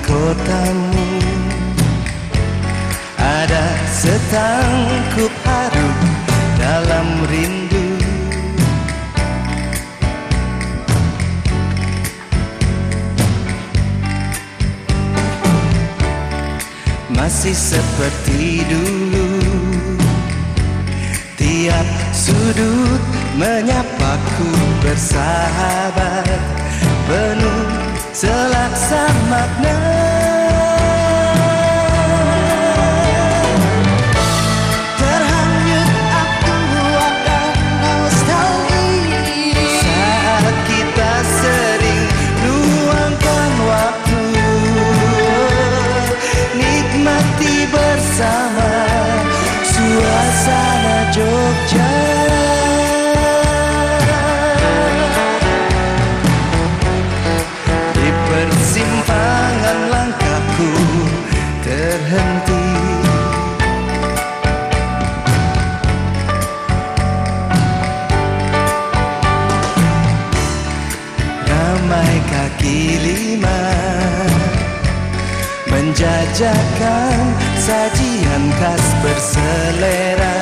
kotamu Ada setangkup haru dalam rindu. Masih seperti dulu Tiap sudut menyapaku bersahabat Penuh selaksa makna. Terhanyut aku akan nostalgia Saat kita sering luangkan waktu. Nikmati bersama suasana Jogja terhenti Ramai kaki lima Menjajakan sajian khas berselera